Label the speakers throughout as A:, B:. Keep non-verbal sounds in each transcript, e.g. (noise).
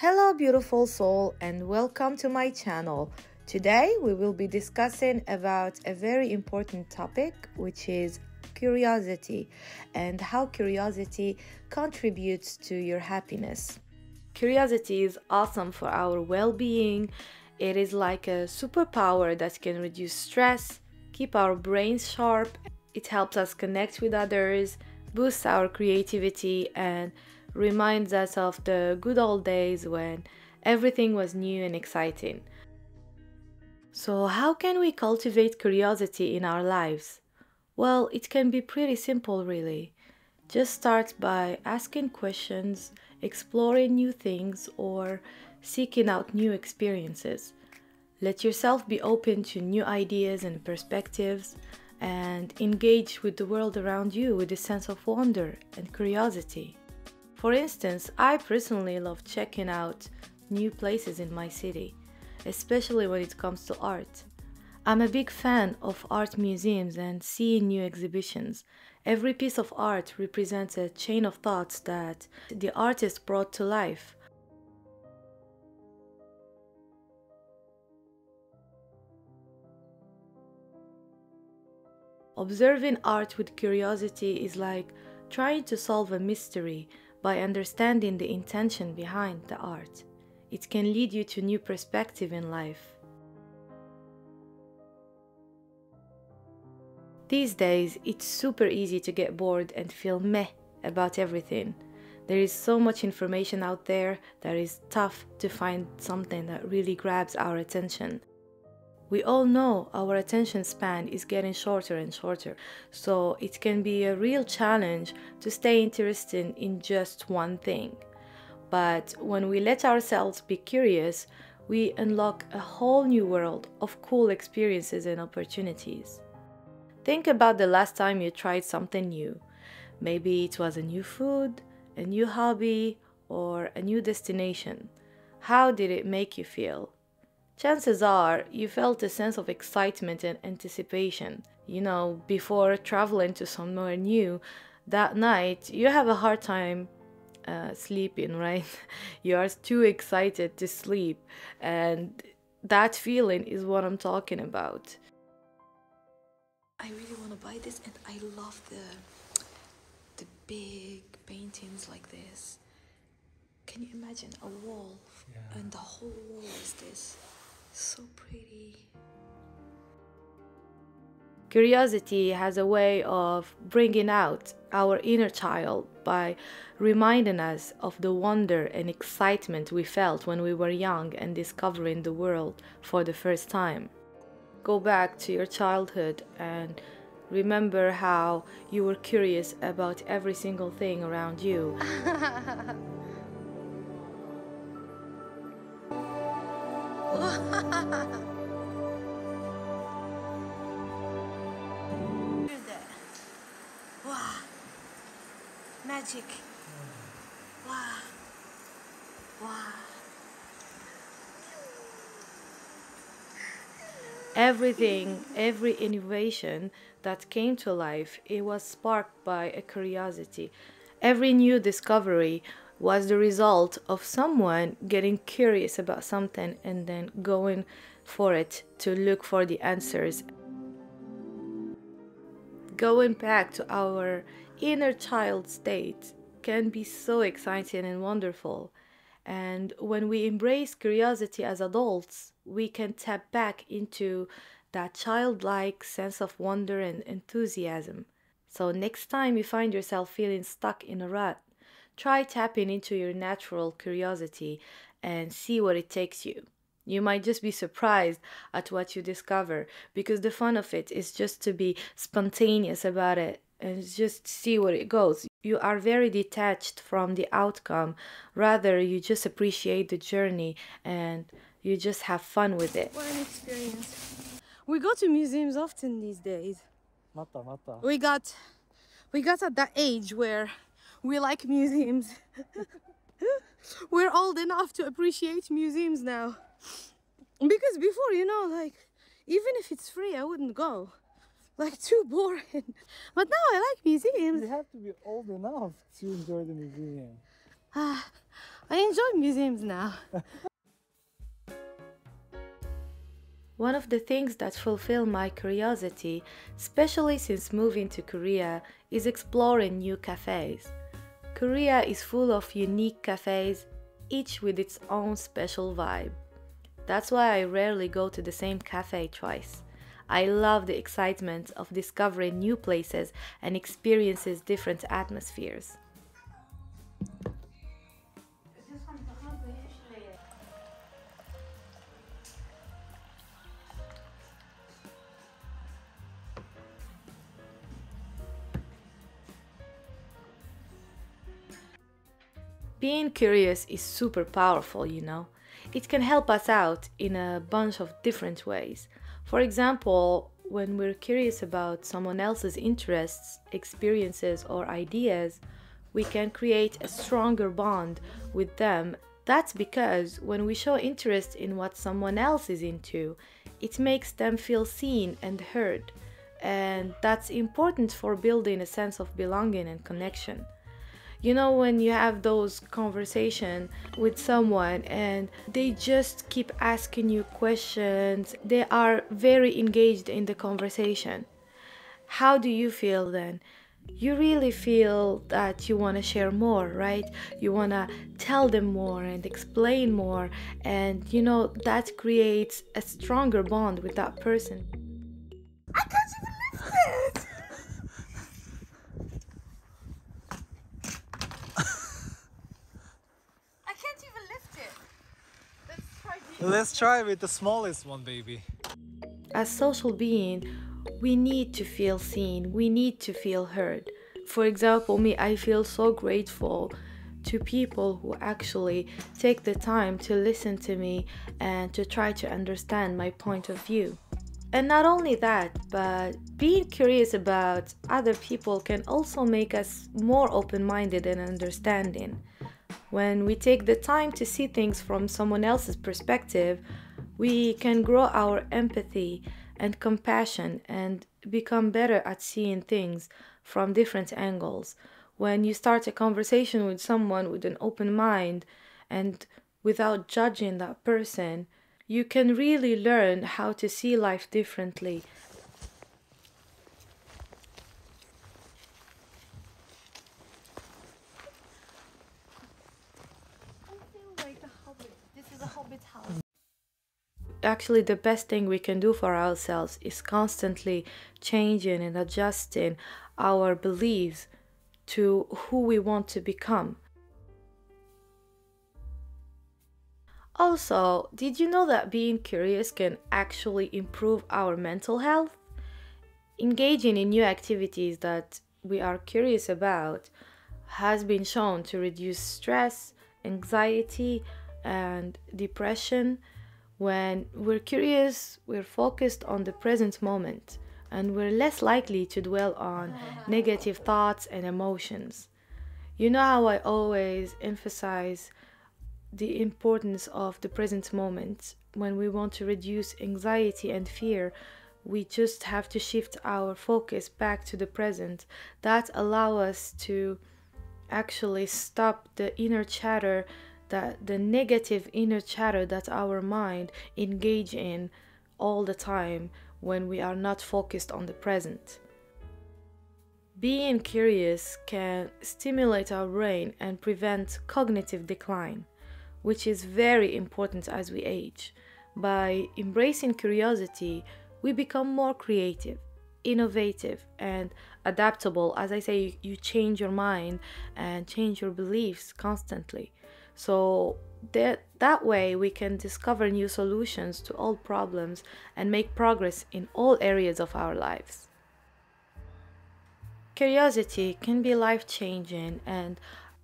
A: Hello, beautiful soul, and welcome to my channel. Today, we will be discussing about a very important topic, which is curiosity and how curiosity contributes to your happiness. Curiosity is awesome for our well being. It is like a superpower that can reduce stress, keep our brains sharp, it helps us connect with others, boosts our creativity, and reminds us of the good old days when everything was new and exciting. So, how can we cultivate curiosity in our lives? Well, it can be pretty simple, really. Just start by asking questions, exploring new things, or seeking out new experiences. Let yourself be open to new ideas and perspectives and engage with the world around you with a sense of wonder and curiosity. For instance, I personally love checking out new places in my city, especially when it comes to art. I'm a big fan of art museums and seeing new exhibitions. Every piece of art represents a chain of thoughts that the artist brought to life. Observing art with curiosity is like trying to solve a mystery by understanding the intention behind the art. It can lead you to new perspective in life. These days, it's super easy to get bored and feel meh about everything. There is so much information out there that is tough to find something that really grabs our attention. We all know our attention span is getting shorter and shorter, so it can be a real challenge to stay interested in just one thing. But when we let ourselves be curious, we unlock a whole new world of cool experiences and opportunities. Think about the last time you tried something new. Maybe it was a new food, a new hobby, or a new destination. How did it make you feel? Chances are you felt a sense of excitement and anticipation. You know, before traveling to somewhere new, that night you have a hard time uh, sleeping, right? (laughs) you are too excited to sleep, and that feeling is what I'm talking about.
B: I really want to buy this, and I love the the big paintings like this. Can you imagine a wall, yeah. and the whole wall is this? So pretty.
A: Curiosity has a way of bringing out our inner child by reminding us of the wonder and excitement we felt when we were young and discovering the world for the first time. Go back to your childhood and remember how you were curious about every single thing around you. (laughs)
B: wow. Magic. Wow. Wow.
A: Everything, every innovation that came to life, it was sparked by a curiosity. Every new discovery was the result of someone getting curious about something and then going for it to look for the answers. Going back to our inner child state can be so exciting and wonderful. And when we embrace curiosity as adults, we can tap back into that childlike sense of wonder and enthusiasm. So, next time you find yourself feeling stuck in a rut, Try tapping into your natural curiosity and see what it takes you. You might just be surprised at what you discover because the fun of it is just to be spontaneous about it and just see where it goes. You are very detached from the outcome, rather, you just appreciate the journey and you just have fun with it.
B: What an experience. We go to museums often these days. We got we got at that age where we like museums. (laughs) We're old enough to appreciate museums now. Because before, you know, like, even if it's free, I wouldn't go. Like, (laughs) too boring. But now I like museums.
C: You have to be old enough to enjoy the museum.
B: Uh, I enjoy museums now. (laughs)
A: One of the things that fulfill my curiosity, especially since moving to Korea, is exploring new cafes. Korea is full of unique cafes, each with its own special vibe. That's why I rarely go to the same cafe twice. I love the excitement of discovering new places and experiences different atmospheres. Being curious is super powerful, you know. It can help us out in a bunch of different ways. For example, when we're curious about someone else's interests, experiences, or ideas, we can create a stronger bond with them. That's because when we show interest in what someone else is into, it makes them feel seen and heard. And that's important for building a sense of belonging and connection you know when you have those conversation with someone and they just keep asking you questions they are very engaged in the conversation how do you feel then you really feel that you want to share more, right? You want to tell them more and explain more, and you know that creates a stronger bond with that person.
B: I can't even lift it!
C: Let's try with the smallest one, baby.
A: As social being, we need to feel seen, we need to feel heard. For example, me, I feel so grateful to people who actually take the time to listen to me and to try to understand my point of view. And not only that, but being curious about other people can also make us more open minded and understanding. When we take the time to see things from someone else's perspective, we can grow our empathy and compassion and become better at seeing things from different angles. When you start a conversation with someone with an open mind and without judging that person, you can really learn how to see life differently actually the best thing we can do for ourselves is constantly changing and adjusting our beliefs to who we want to become. Also, did you know that being curious can actually improve our mental health? Engaging in new activities that we are curious about has been shown to reduce stress, anxiety, and depression when we're curious, we're focused on the present moment and we're less likely to dwell on (laughs) negative thoughts and emotions. You know how I always emphasize the importance of the present moment. When we want to reduce anxiety and fear, we just have to shift our focus back to the present. That allow us to actually stop the inner chatter that the negative inner chatter that our mind engage in all the time when we are not focused on the present. Being curious can stimulate our brain and prevent cognitive decline, which is very important as we age. By embracing curiosity, we become more creative, innovative, and adaptable. As I say, you change your mind and change your beliefs constantly. So that, that way we can discover new solutions to old problems and make progress in all areas of our lives. Curiosity can be life changing, and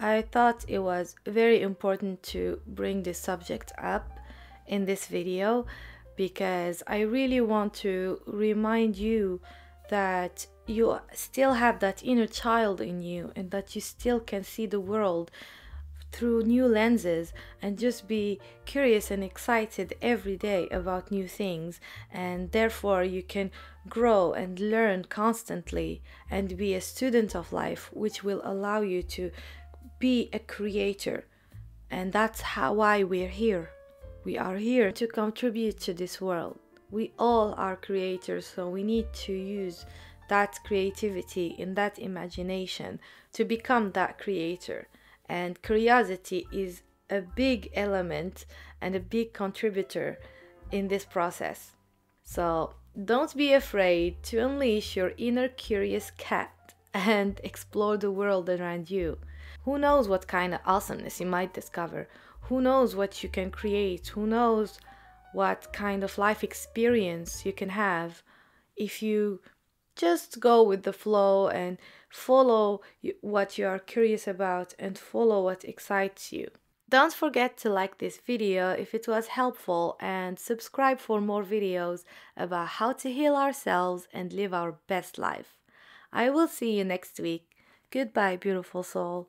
A: I thought it was very important to bring this subject up in this video because I really want to remind you that you still have that inner child in you and that you still can see the world through new lenses and just be curious and excited every day about new things and therefore you can grow and learn constantly and be a student of life which will allow you to be a creator And that's how why we're here. We are here to contribute to this world. We all are creators, so we need to use that creativity in that imagination to become that creator. And curiosity is a big element and a big contributor in this process. So don't be afraid to unleash your inner curious cat and (laughs) explore the world around you. Who knows what kind of awesomeness you might discover? Who knows what you can create? Who knows what kind of life experience you can have if you just go with the flow and follow what you are curious about and follow what excites you. Don't forget to like this video if it was helpful and subscribe for more videos about how to heal ourselves and live our best life. I will see you next week. Goodbye, beautiful soul.